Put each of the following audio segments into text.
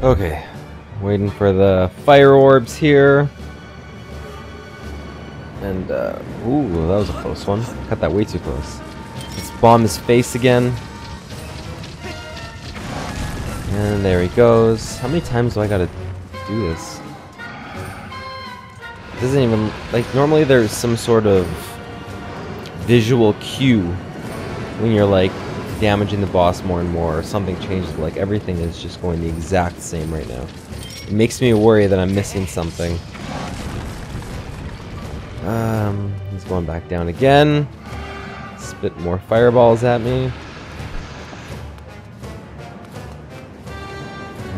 Okay, waiting for the fire orbs here. And, uh, ooh, that was a close one. Cut that way too close. Let's bomb his face again. And there he goes. How many times do I gotta do this? It doesn't even, like, normally there's some sort of visual cue when you're, like, damaging the boss more and more, or something changes, like, everything is just going the exact same right now. It makes me worry that I'm missing something. Um, he's going back down again. Spit more fireballs at me.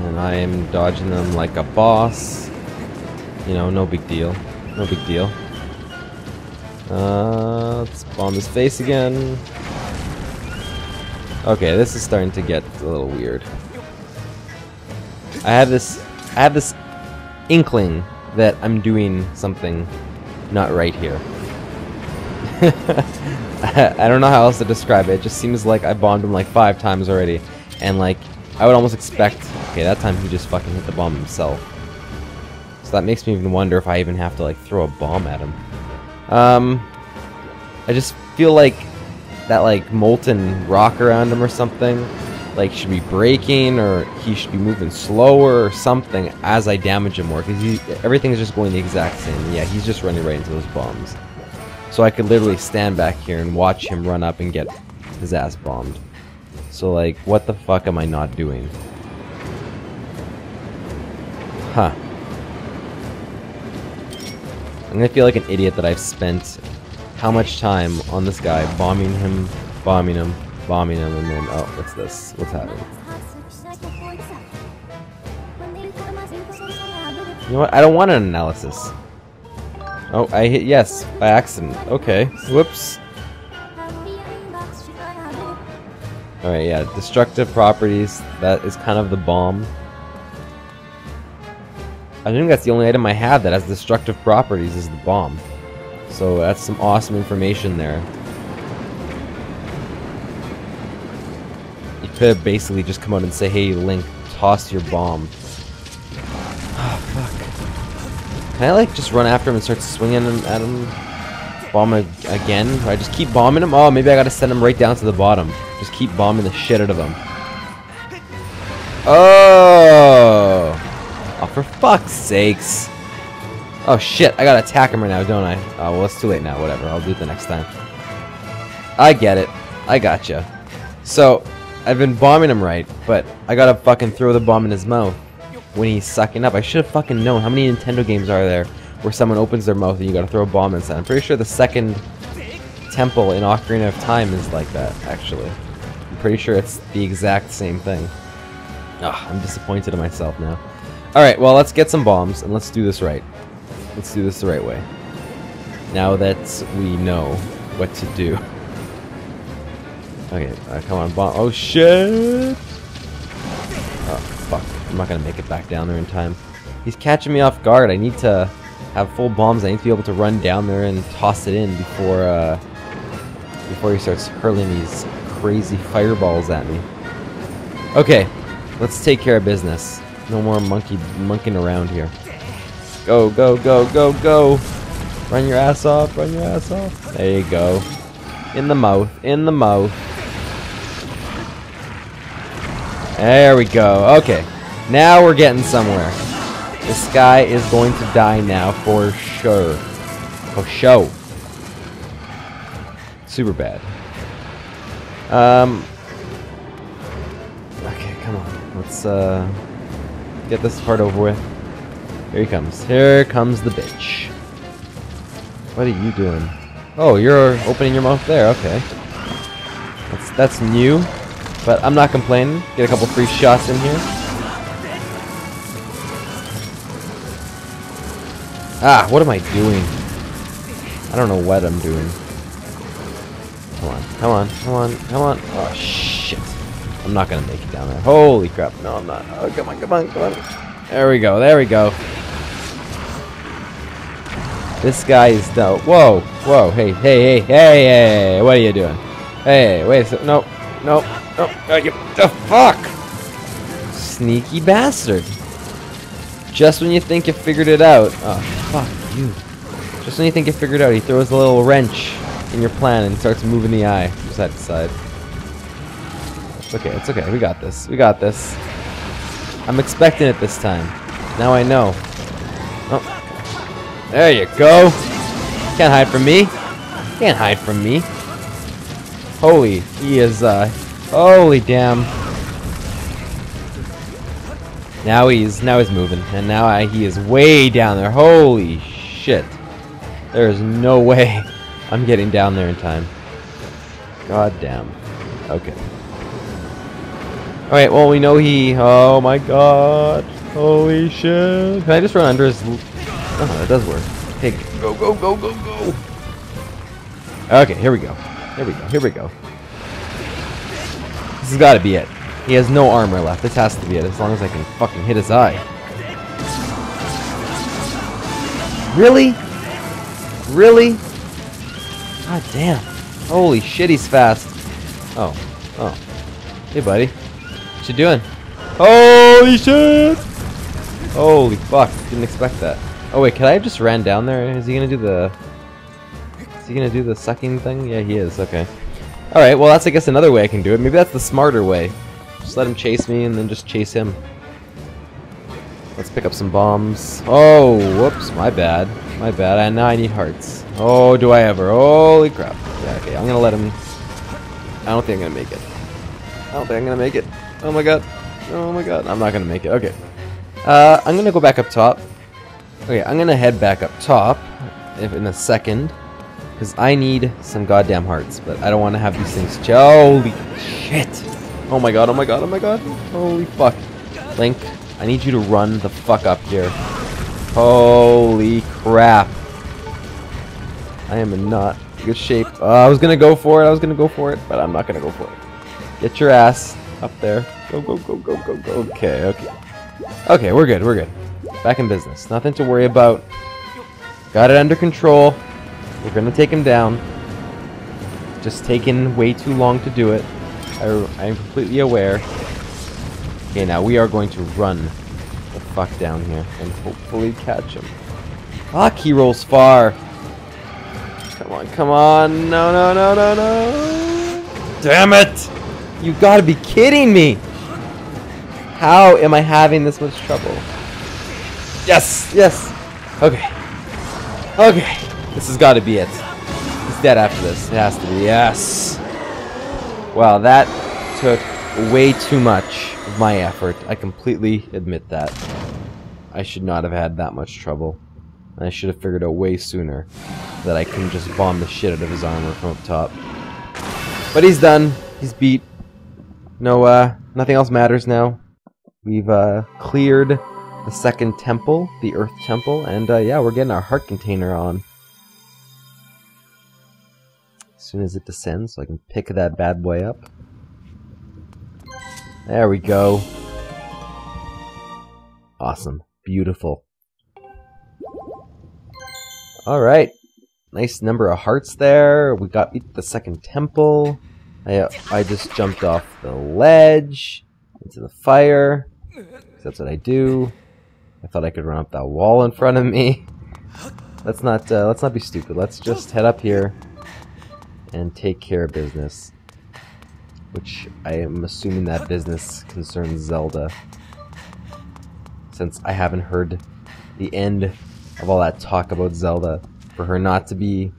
And I am dodging them like a boss. You know, no big deal. No big deal. Uh, let's bomb his face again. Okay, this is starting to get a little weird. I have this, I have this inkling that I'm doing something not right here. I don't know how else to describe it. It just seems like I bombed him like five times already, and like I would almost expect. Okay, that time he just fucking hit the bomb himself. So that makes me even wonder if I even have to like throw a bomb at him. Um, I just feel like that like molten rock around him or something like should be breaking or he should be moving slower or something as I damage him more because everything is just going the exact same. Yeah, he's just running right into those bombs. So I could literally stand back here and watch him run up and get his ass bombed. So like, what the fuck am I not doing? Huh. I'm gonna feel like an idiot that I've spent how much time on this guy, bombing him, bombing him, bombing him, and then, oh, what's this? What's happening? You know what? I don't want an analysis. Oh, I hit yes by accident. Okay. Whoops. Alright, yeah. Destructive properties. That is kind of the bomb. I think that's the only item I have that has destructive properties is the bomb. So that's some awesome information there. You could have basically just come out and say, hey Link, toss your bomb. Oh, fuck. Can I like just run after him and start swinging at him? Bomb again? I just keep bombing him? Oh, maybe I gotta send him right down to the bottom. Just keep bombing the shit out of him. Oh! Oh, for fuck's sakes. Oh shit, I gotta attack him right now, don't I? Oh, well, it's too late now, whatever. I'll do it the next time. I get it. I gotcha. So, I've been bombing him right, but I gotta fucking throw the bomb in his mouth when he's sucking up. I should have fucking known. How many Nintendo games are there where someone opens their mouth and you gotta throw a bomb inside? I'm pretty sure the second temple in Ocarina of Time is like that, actually. I'm pretty sure it's the exact same thing. Ugh, I'm disappointed in myself now. Alright, well, let's get some bombs, and let's do this right. Let's do this the right way. Now that we know what to do. Okay, uh, come on, bomb. Oh, shit! Oh, fuck. I'm not gonna make it back down there in time. He's catching me off guard. I need to have full bombs. I need to be able to run down there and toss it in before, uh, before he starts hurling these crazy fireballs at me. Okay, let's take care of business. No more monkey monkeying around here. Go, go, go, go, go! Run your ass off, run your ass off. There you go. In the mouth, in the mouth. There we go. Okay. Now we're getting somewhere. This guy is going to die now for sure. For sure. Super bad. Um. Okay, come on. Let's uh get this part over with. Here he comes. Here comes the bitch. What are you doing? Oh, you're opening your mouth there. Okay. That's that's new, but I'm not complaining. Get a couple free shots in here. Ah, what am I doing? I don't know what I'm doing. Come on, come on, come on, come on. Oh, shit. I'm not gonna make it down there. Holy crap. No, I'm not. Oh, come on, come on, come on. There we go, there we go. This guy is the whoa, whoa, hey, hey, hey, hey, hey, what are you doing? Hey, wait a second, no, no, no, the fuck! sneaky bastard. Just when you think you figured it out. Oh, fuck you. Just when you think you figured it out, he throws a little wrench in your plan and starts moving the eye from side to side. It's okay, it's okay. We got this. We got this. I'm expecting it this time. Now I know. There you go. Can't hide from me. Can't hide from me. Holy, he is, uh, holy damn. Now he's, now he's moving, and now I, he is way down there. Holy shit. There is no way I'm getting down there in time. God damn. Okay. Alright, well, we know he... Oh my god. Holy shit. Can I just run under his... Oh, that does work. Hey, go, go, go, go, go. Okay, here we go. Here we go, here we go. This has got to be it. He has no armor left. This has to be it, as long as I can fucking hit his eye. Really? Really? God damn. Holy shit, he's fast. Oh. Oh. Hey, buddy. What you doing? Holy shit! Holy fuck. Didn't expect that. Oh, wait, can I just ran down there? Is he gonna do the... Is he gonna do the sucking thing? Yeah, he is. Okay. Alright, well, that's, I guess, another way I can do it. Maybe that's the smarter way. Just let him chase me and then just chase him. Let's pick up some bombs. Oh, whoops, my bad. My bad. And now I need hearts. Oh, do I ever? Holy crap. Yeah, okay, I'm gonna let him... I don't think I'm gonna make it. I don't think I'm gonna make it. Oh my god. Oh my god. I'm not gonna make it. Okay. Uh, I'm gonna go back up top. Okay, I'm gonna head back up top if in a second. Because I need some goddamn hearts, but I don't want to have these things... Holy shit! Oh my god, oh my god, oh my god. Holy fuck. Link, I need you to run the fuck up here. Holy crap. I am in not good shape. Uh, I was gonna go for it, I was gonna go for it, but I'm not gonna go for it. Get your ass up there. Go, go, go, go, go, go. Okay, okay. Okay, we're good, we're good. Back in business. Nothing to worry about. Got it under control. We're gonna take him down. Just taking way too long to do it. I, I'm completely aware. Okay, now we are going to run the fuck down here and hopefully catch him. Fuck, he rolls far. Come on, come on. No, no, no, no, no. Damn it! You gotta be kidding me! How am I having this much trouble? Yes! Yes! Okay. Okay. This has got to be it. He's dead after this. It has to be. Yes! Wow, that took way too much of my effort. I completely admit that. I should not have had that much trouble. And I should have figured out way sooner that I can just bomb the shit out of his armor from up top. But he's done. He's beat. No, uh, nothing else matters now. We've, uh, cleared the second temple, the Earth Temple, and, uh, yeah, we're getting our heart container on. As soon as it descends, so I can pick that bad boy up. There we go. Awesome. Beautiful. Alright. Nice number of hearts there. We got the second temple. I, I just jumped off the ledge into the fire. That's what I do. I thought I could run up that wall in front of me. Let's not uh, let's not be stupid. Let's just head up here and take care of business. Which I am assuming that business concerns Zelda. Since I haven't heard the end of all that talk about Zelda. For her not to be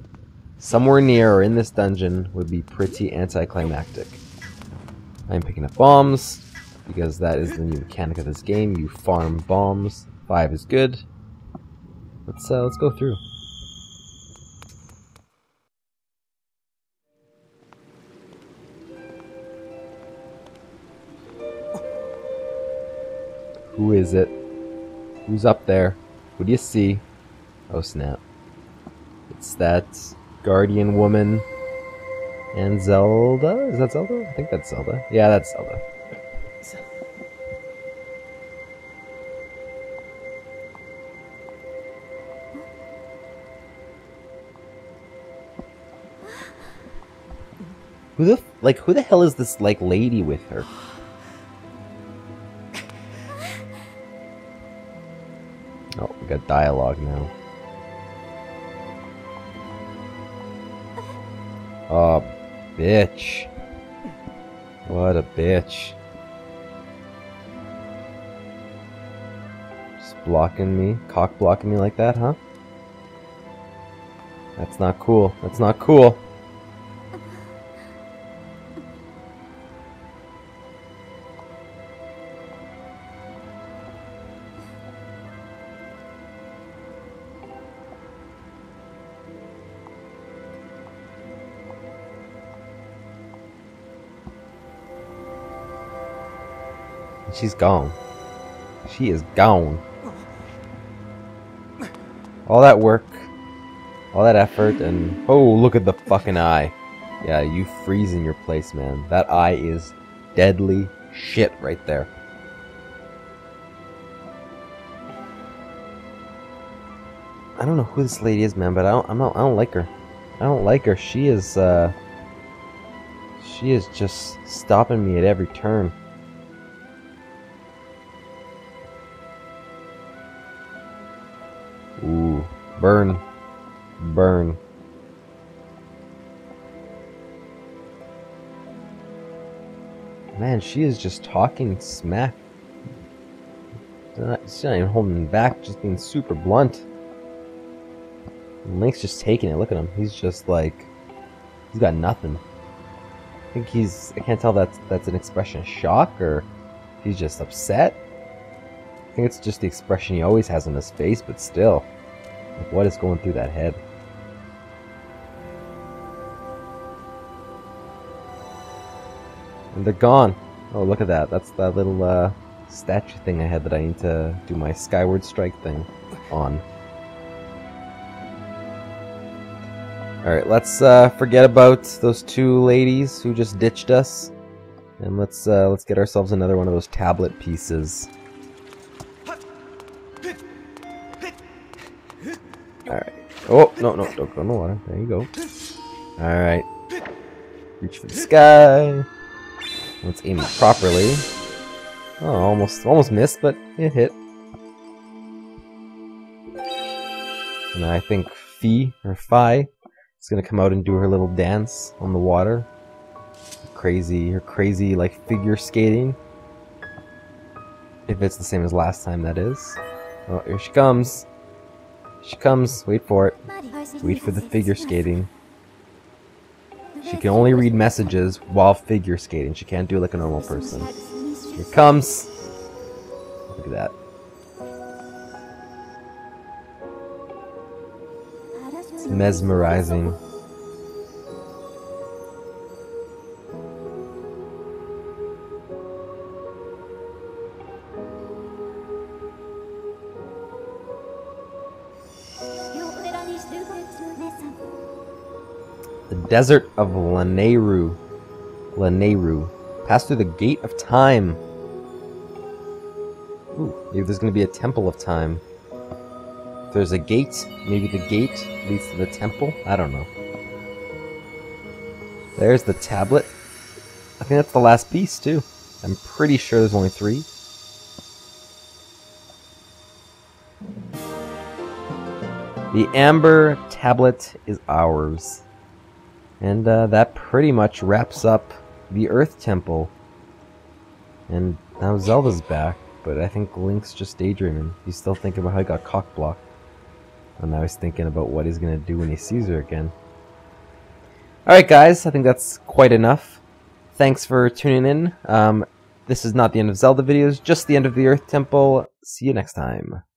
somewhere near or in this dungeon would be pretty anticlimactic. I'm picking up bombs, because that is the new mechanic of this game. You farm bombs. Five is good. Let's uh, let's go through. Who is it? Who's up there? Who do you see? Oh snap. It's that guardian woman and Zelda? Is that Zelda? I think that's Zelda. Yeah, that's Zelda. Who the like? Who the hell is this like lady with her? Oh, we got dialogue now. Oh, bitch. What a bitch. Just blocking me, cock blocking me like that, huh? That's not cool. That's not cool. She's gone. She is gone. All that work, all that effort, and oh, look at the fucking eye. Yeah, you freeze in your place, man. That eye is deadly shit right there. I don't know who this lady is, man, but I don't, I'm not, I don't like her. I don't like her. She is, uh, she is just stopping me at every turn. Burn, burn. Man, she is just talking smack. She's not, even holding back, just being super blunt. Link's just taking it. Look at him. He's just like, he's got nothing. I think he's. I can't tell that's that's an expression of shock or he's just upset. I think it's just the expression he always has on his face, but still, what is going through that head? And they're gone. Oh, look at that. That's that little uh, statue thing I had that I need to do my Skyward Strike thing on. Alright, let's uh, forget about those two ladies who just ditched us. And let's uh, let's get ourselves another one of those tablet pieces. Oh, no, no, don't go in the water. There you go. Alright. Reach for the sky. Let's aim it properly. Oh, almost almost missed, but it hit. And I think Fi, or Fi, is gonna come out and do her little dance on the water. Crazy, her crazy, like, figure skating. If it's the same as last time, that is. Oh, here she comes. She comes. Wait for it. Wait for the figure skating. She can only read messages while figure skating. She can't do it like a normal person. Here it comes. Look at that. It's mesmerizing. Desert of Lanayru. Lanayru. Pass through the gate of time. Ooh, maybe there's to be a temple of time. If there's a gate, maybe the gate leads to the temple? I don't know. There's the tablet. I think that's the last piece, too. I'm pretty sure there's only three. The Amber Tablet is ours. And uh, that pretty much wraps up the Earth Temple. And now Zelda's back, but I think Link's just daydreaming. He's still thinking about how he got cockblocked. And now he's thinking about what he's going to do when he sees her again. Alright guys, I think that's quite enough. Thanks for tuning in. Um, this is not the end of Zelda videos, just the end of the Earth Temple. See you next time.